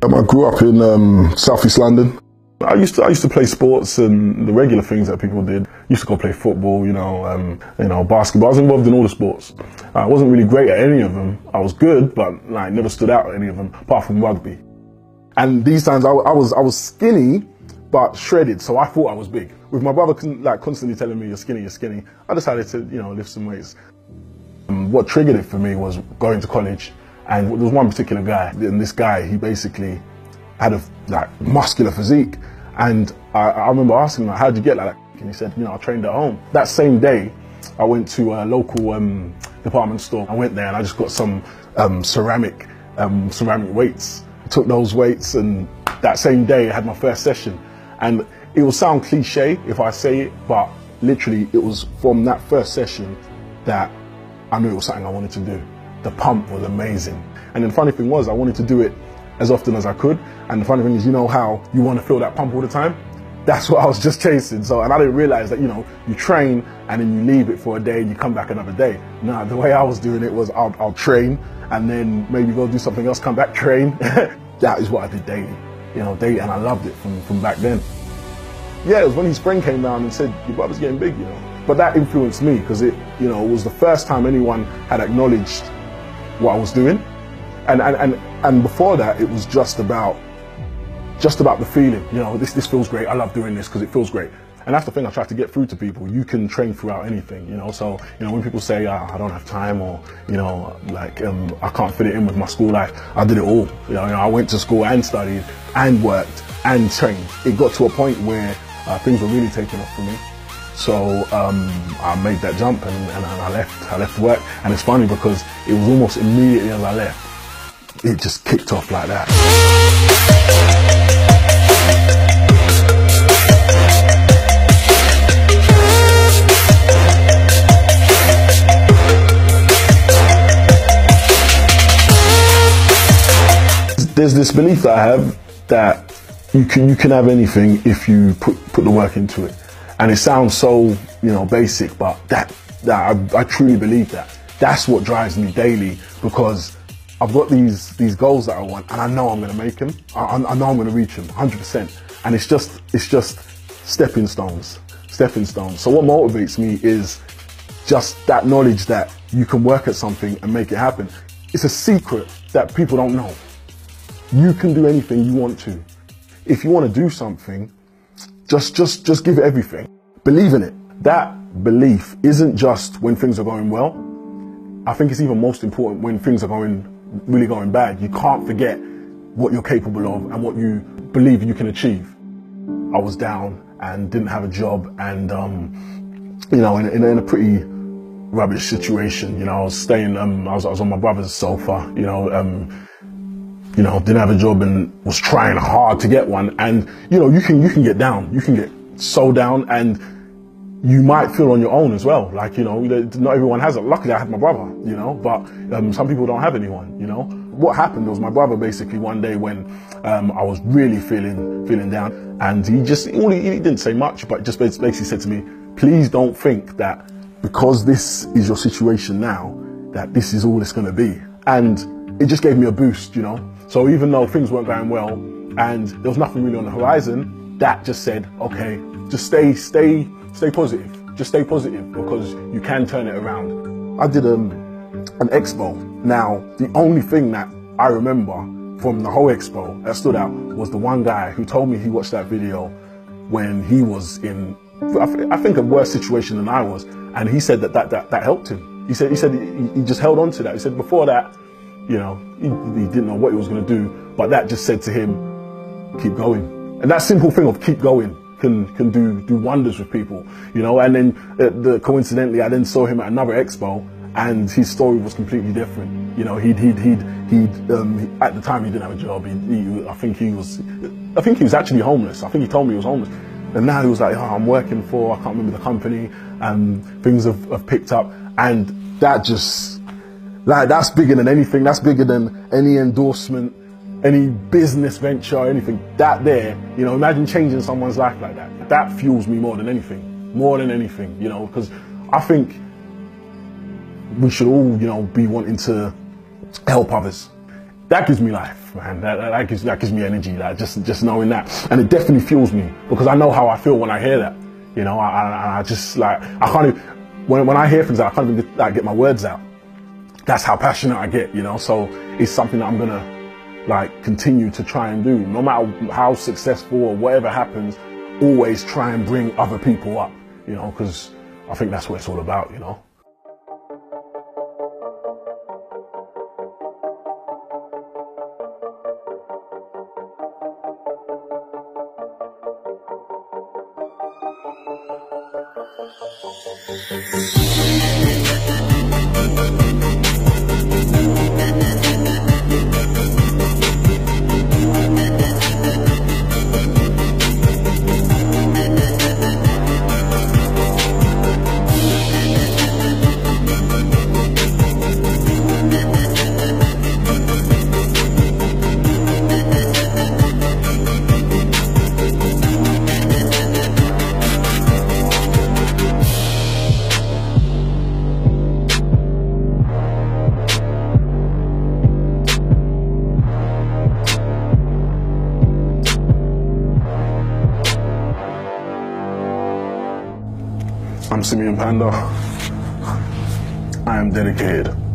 Um, I grew up in um, southeast London. I used to I used to play sports and the regular things that people did. Used to go play football, you know, um, you know, basketball. I was involved in all the sports. I wasn't really great at any of them. I was good, but like never stood out at any of them apart from rugby. And these times I, I was I was skinny, but shredded, so I thought I was big. With my brother like constantly telling me you're skinny, you're skinny, I decided to you know lift some weights. Um, what triggered it for me was going to college, and there was one particular guy, and this guy he basically had a like muscular physique, and I, I remember asking him like, how'd you get like that? And he said, you know, I trained at home. That same day, I went to a local um, department store. I went there and I just got some um, ceramic um, ceramic weights took those weights and that same day I had my first session. And it will sound cliche if I say it, but literally it was from that first session that I knew it was something I wanted to do. The pump was amazing. And the funny thing was I wanted to do it as often as I could. And the funny thing is, you know how you want to feel that pump all the time? That's what I was just chasing. So, and I didn't realize that, you know, you train and then you leave it for a day and you come back another day. No, the way I was doing it was I'll, I'll train and then maybe go do something else, come back, train. that is what I did daily, you know, daily, and I loved it from, from back then. Yeah, it was when his friend came down and said, your brother's getting big, you know. But that influenced me because it, you know, was the first time anyone had acknowledged what I was doing. And, and, and, and before that, it was just about, just about the feeling, you know, this, this feels great. I love doing this because it feels great. And that's the thing I try to get through to people. You can train throughout anything, you know. So, you know, when people say, oh, I don't have time or, you know, like, um, I can't fit it in with my school life, I did it all. You know, I went to school and studied and worked and trained. It got to a point where uh, things were really taking off for me. So um, I made that jump and, and, I left. I left work, and it's funny because it was almost immediately as I left, it just kicked off like that. there's this belief that I have that you can you can have anything if you put put the work into it, and it sounds so you know basic, but that that I, I truly believe that. That's what drives me daily because I've got these these goals that I want, and I know I'm going to make them. I, I know I'm going to reach them 100%, and it's just it's just stepping stones, stepping stones. So what motivates me is just that knowledge that you can work at something and make it happen. It's a secret that people don't know. You can do anything you want to. If you want to do something, just, just, just give it everything. Believe in it. That belief isn't just when things are going well. I think it's even most important when things are going, really going bad. You can't forget what you're capable of and what you believe you can achieve. I was down and didn't have a job and, um, you know, in, in, in, a pretty rubbish situation. You know, I was staying, um, I was, I was on my brother's sofa, you know, um, you know, didn't have a job and was trying hard to get one. And, you know, you can, you can get down, you can get so down and you might feel on your own as well. Like, you know, not everyone has it. Luckily I had my brother, you know, but um, some people don't have anyone, you know. What happened was my brother basically one day when um, I was really feeling, feeling down and he just, all he, he didn't say much, but just basically said to me, please don't think that because this is your situation now, that this is all it's going to be. And it just gave me a boost, you know. So even though things weren't going well and there was nothing really on the horizon, that just said, okay, just stay, stay, stay positive. Just stay positive because you can turn it around. I did um, an expo. Now, the only thing that I remember from the whole expo that stood out was the one guy who told me he watched that video when he was in, I think, a worse situation than I was. And he said that that, that, that helped him. He said, he said he, he just held on to that. He said before that, you know, he, he didn't know what he was going to do, but that just said to him, keep going. And that simple thing of keep going can can do do wonders with people, you know. And then uh, the, coincidentally, I then saw him at another expo, and his story was completely different. You know, he'd he'd he'd he'd um, at the time he didn't have a job. He, he, I think he was, I think he was actually homeless. I think he told me he was homeless. And now he was like, oh, I'm working for, I can't remember the company, and things have, have picked up. And that just like that's bigger than anything. That's bigger than any endorsement, any business venture, anything. That there, you know, imagine changing someone's life like that. That fuels me more than anything. More than anything, you know, because I think we should all, you know, be wanting to help others. that gives me life, man. That, that, gives that gives me energy. Like just just knowing that, and it definitely fuels me because I know how I feel when I hear that. You know, I, I, I just like I can't even when when I hear things, I can't even like get my words out. That's how passionate I get. You know, so it's something that I'm gonna like continue to try and do, no matter how successful or whatever happens. Always try and bring other people up. You know, because I think that's what it's all about. You know. I'm Simeon Panda. I am dedicated.